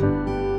Música